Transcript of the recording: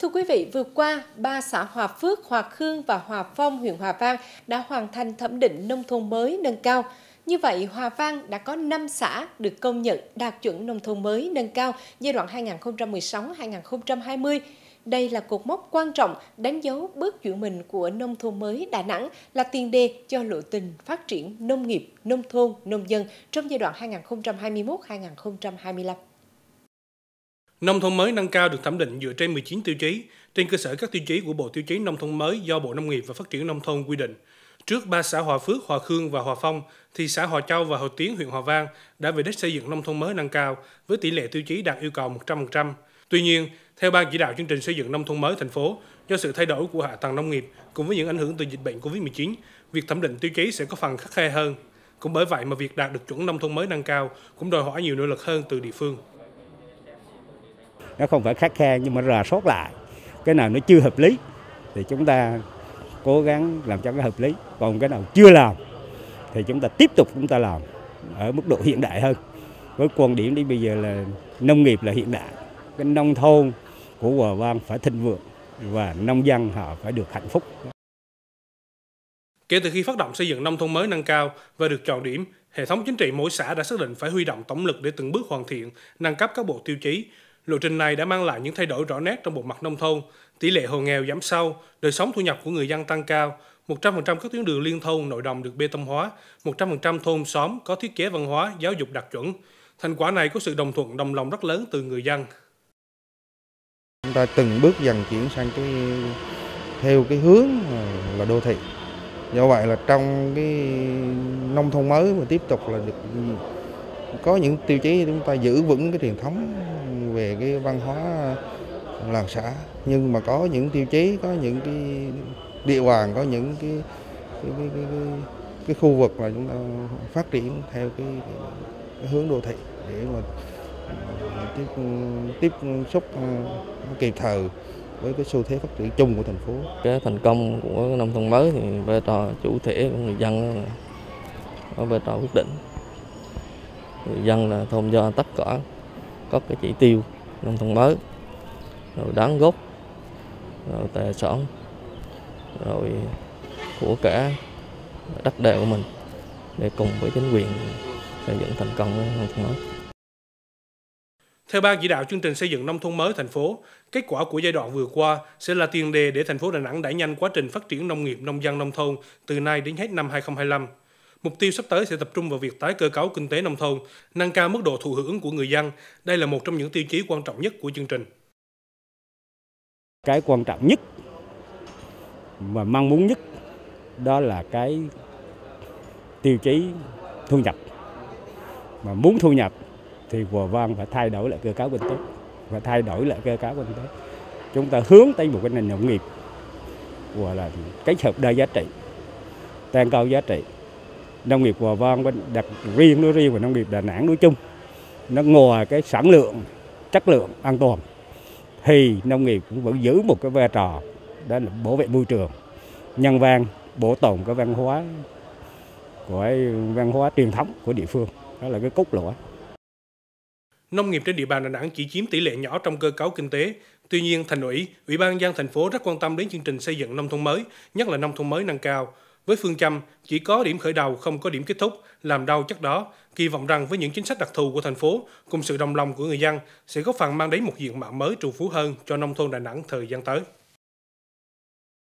Thưa quý vị, vừa qua, ba xã Hòa Phước, Hòa Khương và Hòa Phong, huyện Hòa Vang đã hoàn thành thẩm định nông thôn mới nâng cao. Như vậy, Hòa Vang đã có 5 xã được công nhận đạt chuẩn nông thôn mới nâng cao giai đoạn 2016-2020. Đây là cột mốc quan trọng đánh dấu bước chuyển mình của nông thôn mới Đà Nẵng là tiền đề cho lộ trình phát triển nông nghiệp, nông thôn, nông dân trong giai đoạn 2021-2025. Nông thôn mới nâng cao được thẩm định dựa trên 19 tiêu chí, trên cơ sở các tiêu chí của Bộ Tiêu chí Nông thôn mới do Bộ Nông nghiệp và Phát triển Nông thôn quy định. Trước ba xã Hòa Phước, Hòa Khương và Hòa Phong, thì xã Hòa Châu và Hòa Tiến, huyện Hòa Vang đã về đích xây dựng nông thôn mới nâng cao với tỷ lệ tiêu chí đạt yêu cầu 100%. Tuy nhiên, theo ban chỉ đạo chương trình xây dựng nông thôn mới thành phố, do sự thay đổi của hạ tầng nông nghiệp cùng với những ảnh hưởng từ dịch bệnh Covid-19, việc thẩm định tiêu chí sẽ có phần khắc khe hơn. Cũng bởi vậy mà việc đạt được chuẩn nông thôn mới nâng cao cũng đòi hỏi nhiều nỗ lực hơn từ địa phương nó không phải khắc khe nhưng mà rà soát lại. Cái nào nó chưa hợp lý thì chúng ta cố gắng làm cho nó hợp lý. Còn cái nào chưa làm thì chúng ta tiếp tục chúng ta làm ở mức độ hiện đại hơn. Với quan điểm đến bây giờ là nông nghiệp là hiện đại. Cái nông thôn của Hòa Vang phải thịnh vượng và nông dân họ phải được hạnh phúc. Kể từ khi phát động xây dựng nông thôn mới nâng cao và được chọn điểm, hệ thống chính trị mỗi xã đã xác định phải huy động tổng lực để từng bước hoàn thiện, nâng cấp các bộ tiêu chí, Lộ trình này đã mang lại những thay đổi rõ nét trong bộ mặt nông thôn, tỷ lệ hộ nghèo giảm sâu, đời sống thu nhập của người dân tăng cao, 100% các tuyến đường liên thôn nội đồng được bê tông hóa, 100% thôn xóm có thiết kế văn hóa, giáo dục đạt chuẩn. Thành quả này có sự đồng thuận đồng lòng rất lớn từ người dân. Chúng ta từng bước dần chuyển sang cái theo cái hướng là đô thị. Do vậy là trong cái nông thôn mới mà tiếp tục là được có những tiêu chí chúng ta giữ vững cái truyền thống về cái văn hóa làng xã nhưng mà có những tiêu chí có những cái địa bàn có những cái cái, cái, cái, cái, cái khu vực mà chúng ta phát triển theo cái, cái, cái hướng đô thị để mà tiếp tiếp xúc ờ, kịp thời với cái xu thế phát triển chung của thành phố. Cái thành công của nông thôn mới thì vai trò chủ thể của người dân ở ờ, vai trò quyết định. Người dân là tham do tất cả các cái chỉ tiêu nông thôn mới rồi đáng gốc rồi tài sản rồi của cả đất đai của mình để cùng với chính quyền xây dựng thành công nông thôn mới. Theo ban chỉ đạo chương trình xây dựng nông thôn mới thành phố, kết quả của giai đoạn vừa qua sẽ là tiền đề để thành phố Đà Nẵng đẩy nhanh quá trình phát triển nông nghiệp nông dân nông thôn từ nay đến hết năm 2025. Mục tiêu sắp tới sẽ tập trung vào việc tái cơ cấu kinh tế nông thôn, nâng cao mức độ thụ hưởng của người dân. Đây là một trong những tiêu chí quan trọng nhất của chương trình. Cái quan trọng nhất mà mong muốn nhất đó là cái tiêu chí thu nhập. Mà muốn thu nhập thì Hòa Vang phải thay đổi lại cơ cấu kinh tế, phải thay đổi lại cơ cấu kinh tế. Chúng ta hướng tới một cái nền nông nghiệp gọi là cái hợp đa giá trị, tăng cao giá trị nông nghiệp Hòa Vang đặc riêng nói riêng và nông nghiệp Đà Nẵng nói chung nó ngoài cái sản lượng chất lượng an toàn thì nông nghiệp cũng vẫn giữ một cái vai trò đó là bảo vệ môi trường nhân văn bổ tồn cái văn hóa của văn hóa truyền thống của địa phương đó là cái cốt lõi Nông nghiệp trên địa bàn Đà Nẵng chỉ chiếm tỷ lệ nhỏ trong cơ cấu kinh tế. Tuy nhiên, thành ủy, ủy ban dân thành phố rất quan tâm đến chương trình xây dựng nông thôn mới, nhất là nông thôn mới nâng cao với phương châm chỉ có điểm khởi đầu không có điểm kết thúc, làm đâu chắc đó, kỳ vọng rằng với những chính sách đặc thù của thành phố cùng sự đồng lòng của người dân sẽ góp phần mang đến một diện mạo mới trù phú hơn cho nông thôn Đà Nẵng thời gian tới.